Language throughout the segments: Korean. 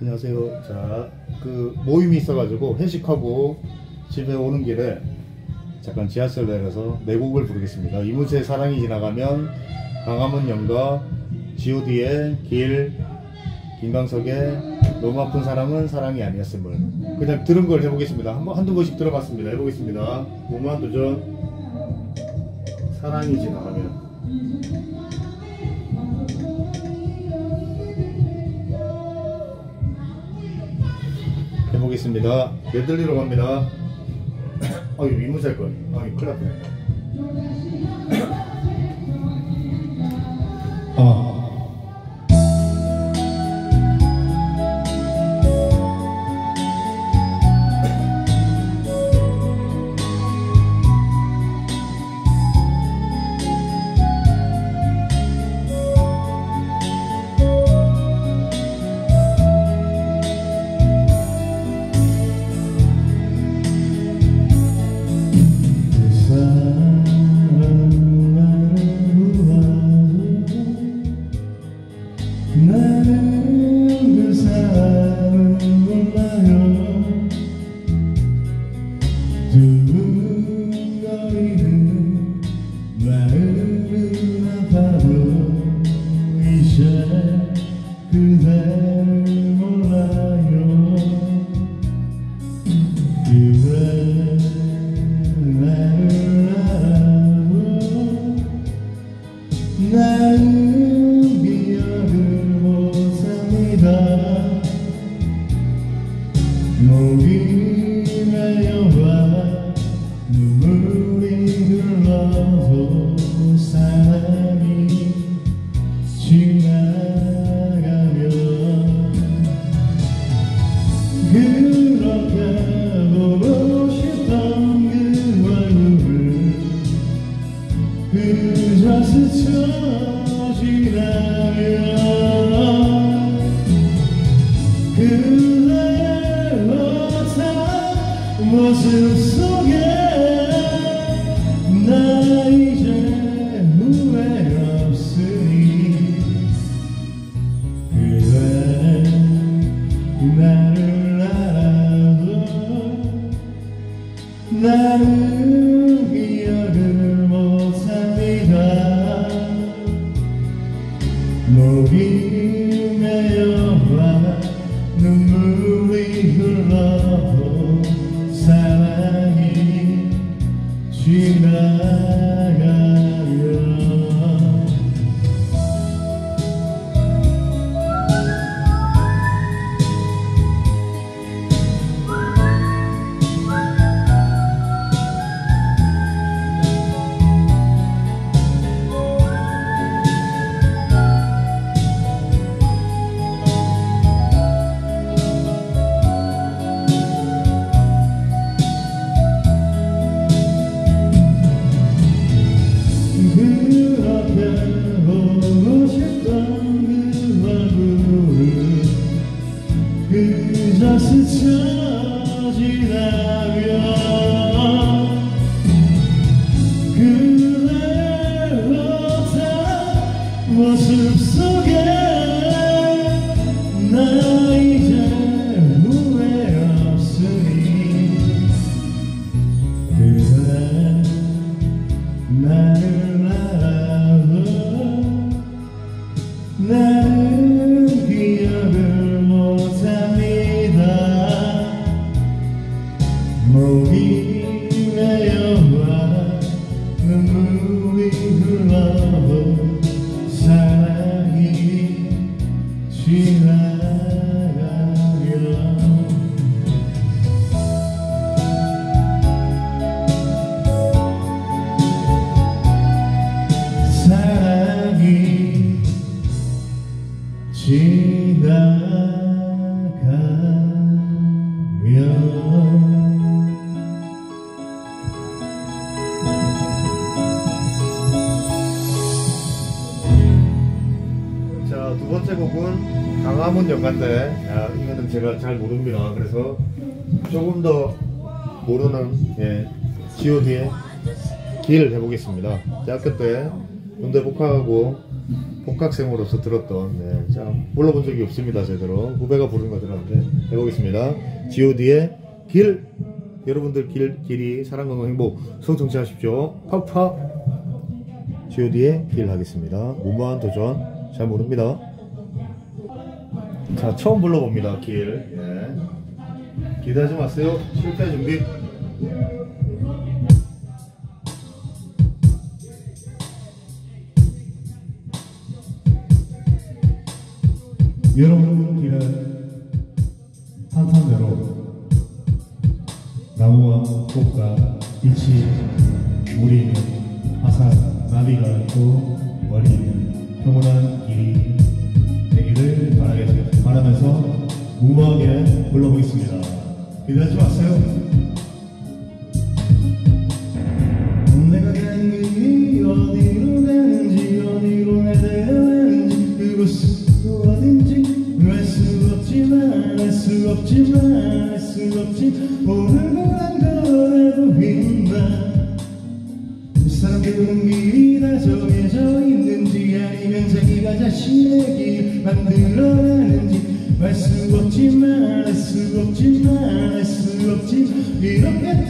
안녕하세요. 자, 그 모임이 있어가지고 회식하고 집에 오는 길에 잠깐 지하철 내려서 네 곡을 부르겠습니다. 이문세의 사랑이 지나가면 강화문 연가 G.O.D의 길 김광석의 너무 아픈 사랑은 사랑이 아니었음을 그냥 들은 걸 해보겠습니다. 한번 한두 번씩 들어봤습니다. 해보겠습니다. 무모한 도전 사랑이 지나가면 보겠습니다. 메들리로 갑니다. 아유 이문세 걸. 아유 큰일 났네. 모습 속에 나이 두 번째 곡은 강화문 연가인데, 야, 이거는 제가 잘 모릅니다. 그래서 조금 더 모르는, 예, G.O.D의 길 해보겠습니다. 대학교 때 군대 복학하고 복학생으로서 들었던 네, 참 불러본 적이 없습니다 제대로. 후배가 부르는 거 들었는데 해보겠습니다. G.O.D의 길. 여러분들 길, 길이 사랑 건강 행복 성정치하십시오. 팍팍. G.O.D의 길 하겠습니다. 무모한 도전 잘 모릅니다 자 처음 불러봅니다 길. 예. 기대하지 마세요. 실패 준비. 여러분 길은 탄탄대로 나무와 꽃과 빛이 있는 화산 나비가 있고 머리 있는 평온한 길이 되기를 바라겠, 바라면서 무모하게 불러보겠습니다. 기대하지 마세요. 내가 가는 길이 어디로 가는지 어디로 내려야 하는지 그곳은 어딘지 알 수 없지만 알 수 없지만 알 수 없지 오늘도 안 걸어도 힘나 사람들은 길이 다 정해져 있는지 아니면 자기가 자신의 길 만들어 가는지 알수 없지만 알수 없지만 알수 없지 이렇게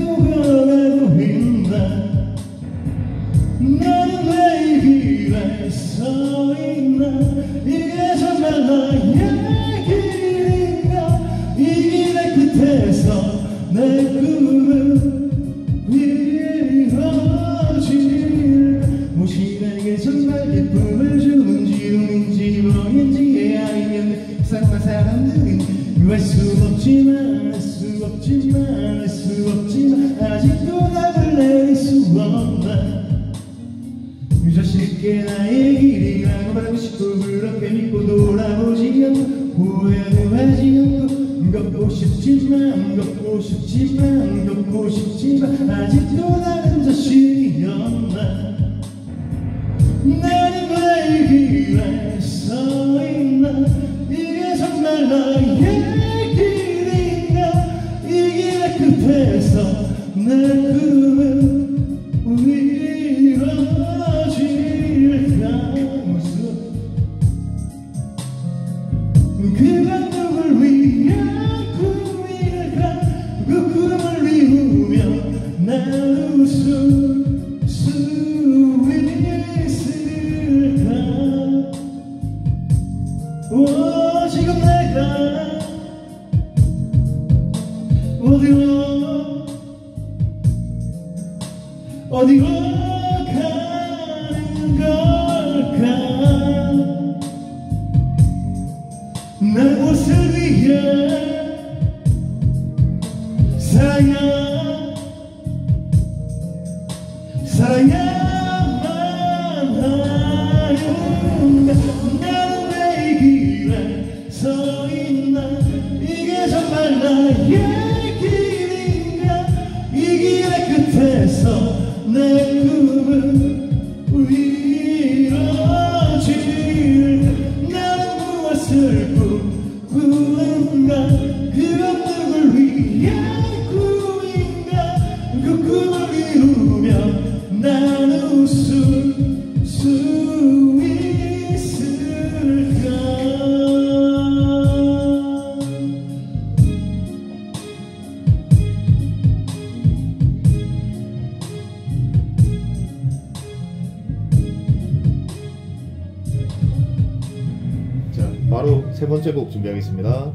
곡 준비하겠습니다.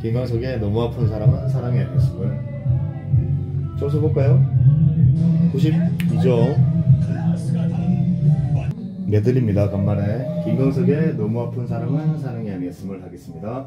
김광석의 너무 아픈 사랑은 사랑의 모습을 점수 볼까요? 92점 메들입니다 간만에 김광석의 너무 아픈 사랑은 사랑이 아니었음을 하겠습니다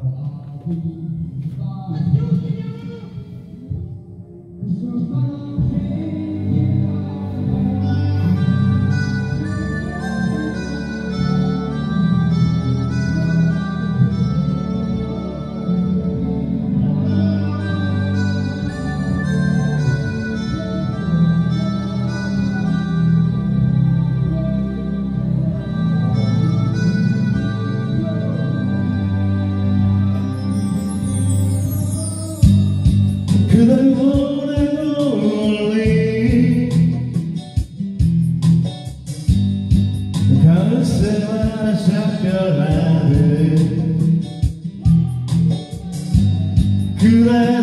그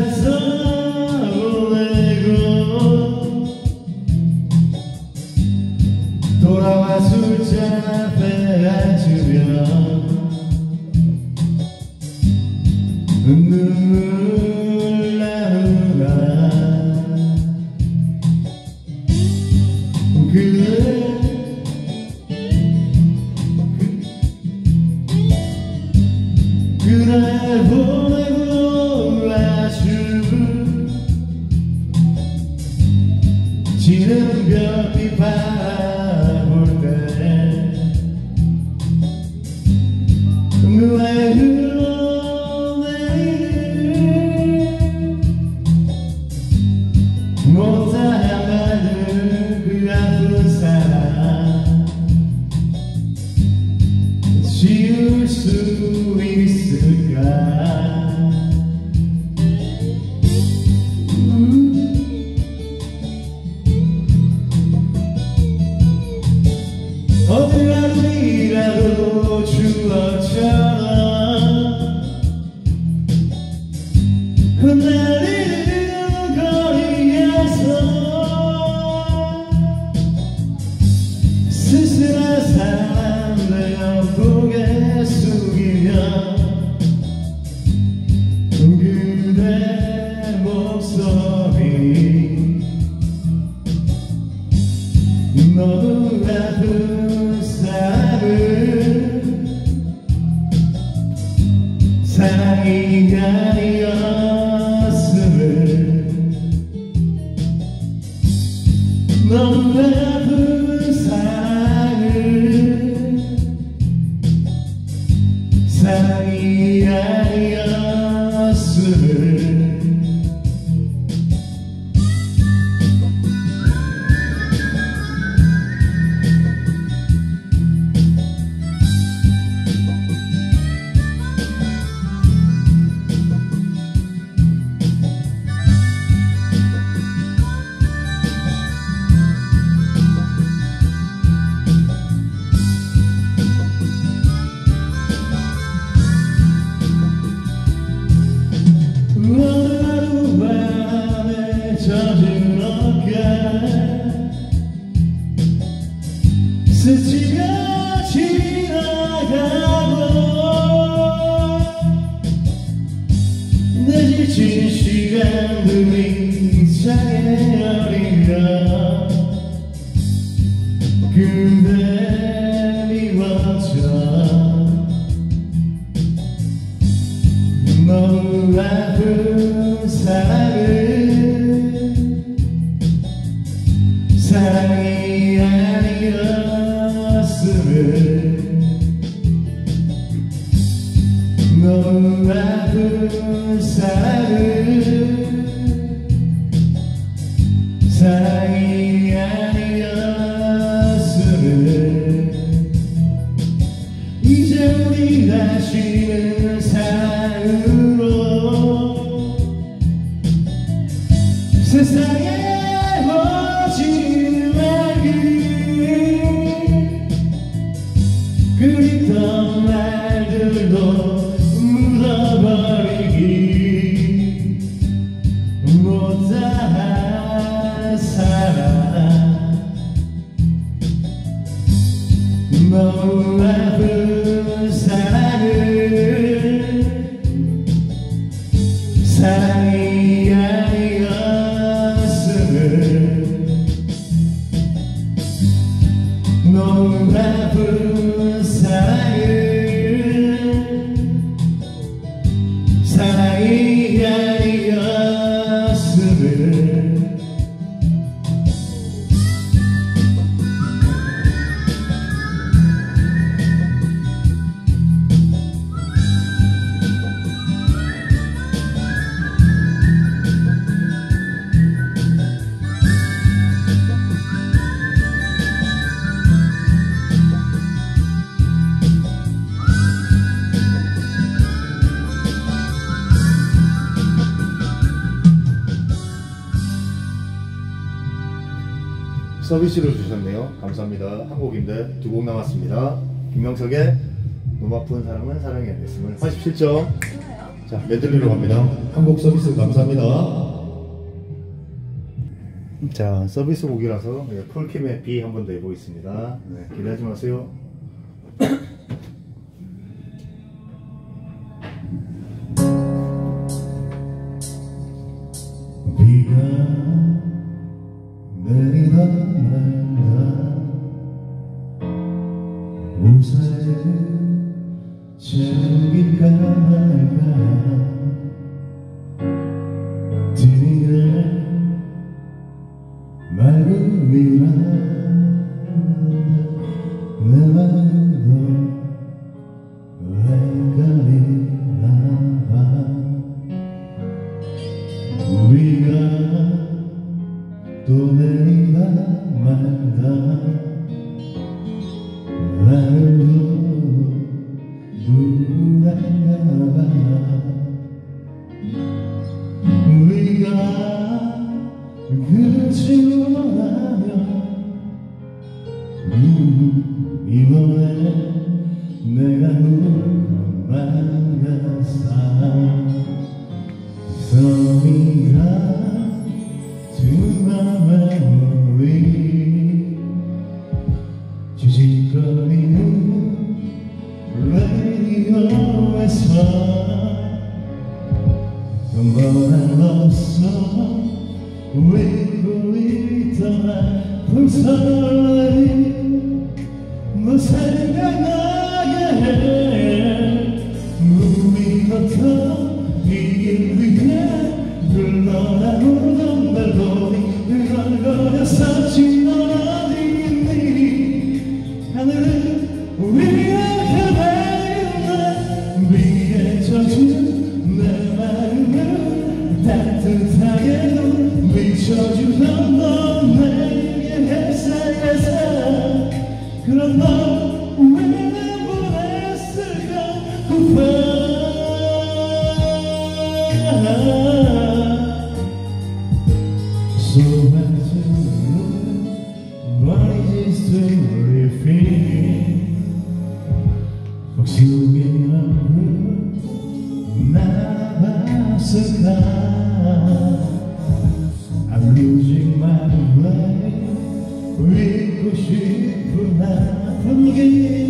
서비스를 주셨네요. 감사합니다. 한 곡인데 두 곡 남았습니다. 김명석의 너무 아픈 사랑은 사랑이 아니었음을 87점. 자, 자, 메들리로 갑니다. 한국 서비스 감사합니다. 자, 서비스 곡이라서 예, 폴킴의 B 한번더 해보겠습니다. 네, 기대하지 마세요. 음, 이번에 내가 울고만 가사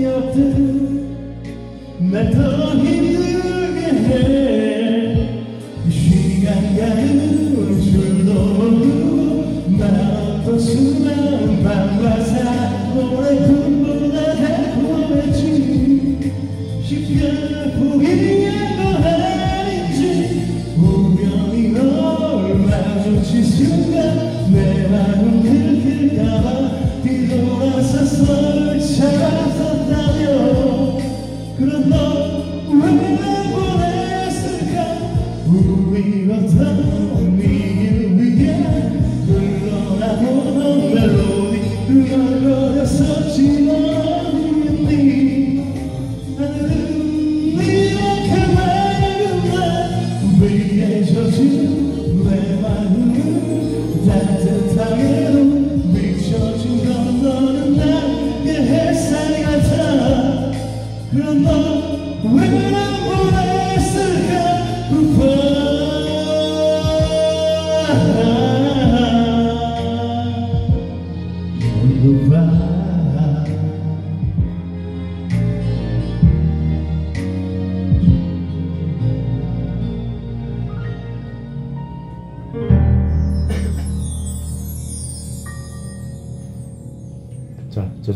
아픈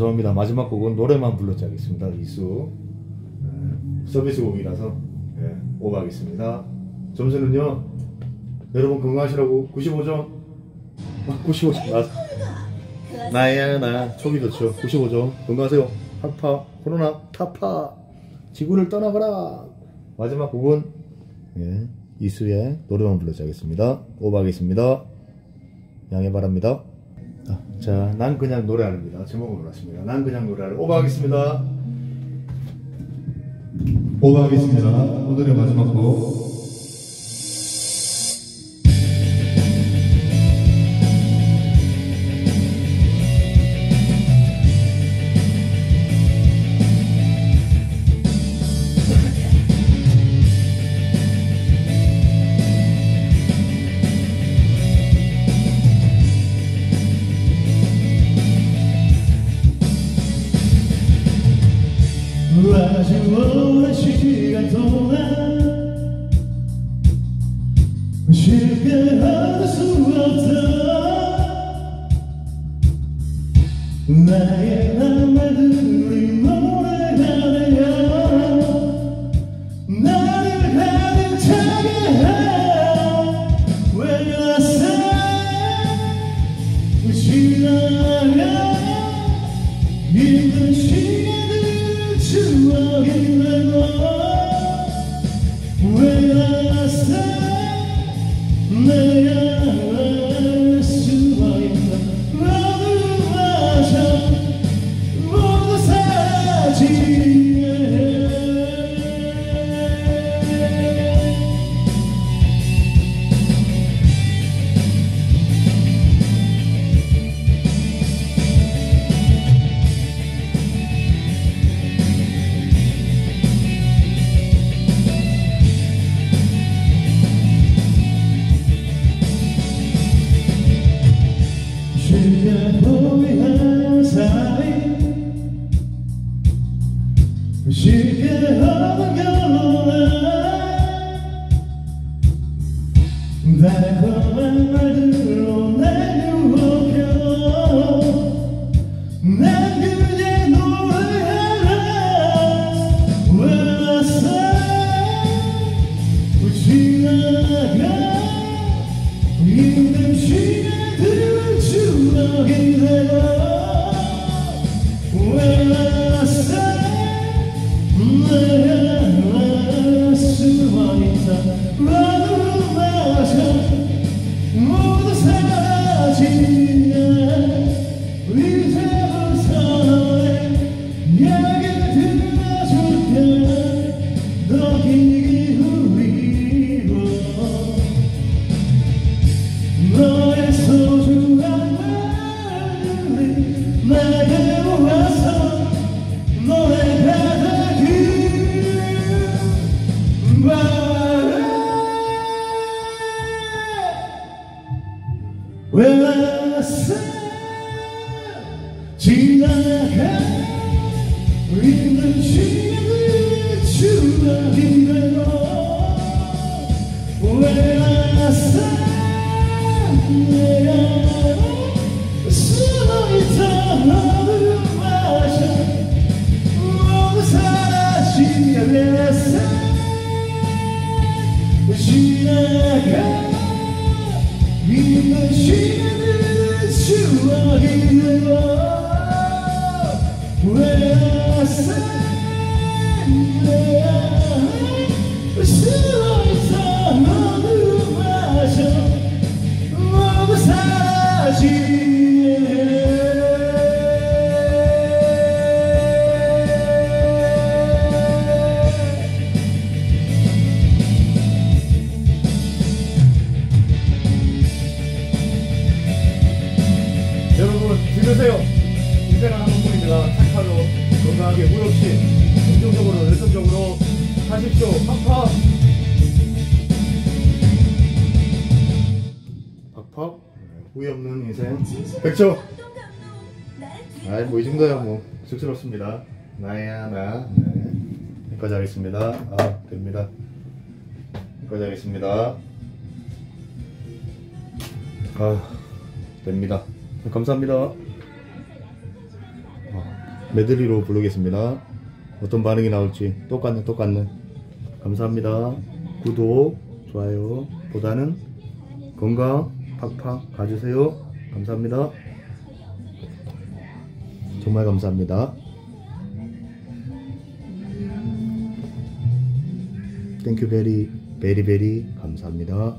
죄송합니다. 마지막 곡은 노래만 불러드리겠습니다. 이수. 네, 서비스 곡이라서 네, 오버하겠습니다. 점수는요, 여러분 건강하시라고 95점. 95점. 나, 나야, 나. 촉이 좋죠. 95점. 건강하세요. 하파, 코로나, 타파. 지구를 떠나가라. 마지막 곡은, 예, 이수의 노래만 불러드리겠습니다. 오버하겠습니다. 양해 바랍니다. 아, 자, 난 그냥 노래하는입니다. 제목을 몰랐습니다. 난 그냥 노래하는 오버하겠습니다. 오버하겠습니다. 오늘의 마지막 곡. Whoa. that 컵 후회 없는 인생. 100초! 아이 뭐이 정도야 뭐. 쑥스럽습니다. 나야 나. 네. 여기까지 하겠습니다. 아 됩니다. 여기까지 하겠습니다. 아 됩니다. 감사합니다. 아, 메들리로 부르겠습니다. 어떤 반응이 나올지 똑같네 똑같네. 감사합니다. 구독 좋아요 보다는 건강 팍팍 봐주세요. 감사합니다. 정말 감사합니다. Thank you very very very 감사합니다.